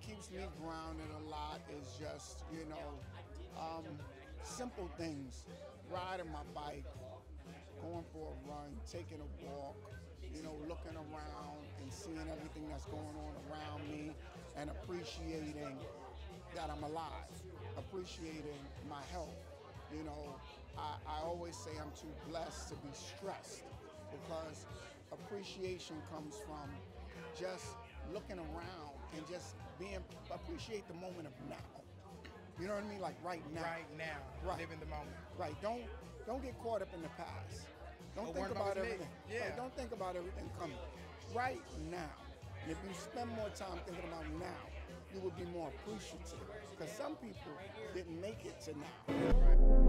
keeps me grounded a lot is just, you know, um, simple things. Riding my bike, going for a run, taking a walk, you know, looking around and seeing everything that's going on around me and appreciating that I'm alive, appreciating my health. You know, I, I always say I'm too blessed to be stressed because appreciation comes from just looking around and just being appreciate the moment of now. You know what I mean? Like right now. Right now, Right. live in the moment. Right. Don't don't get caught up in the past. Don't Or think about about everything. next. Yeah. Right, Don't think about everything coming. Right now. And if you spend more time thinking about now, you will be more appreciative. Because some people didn't make it to now. Right.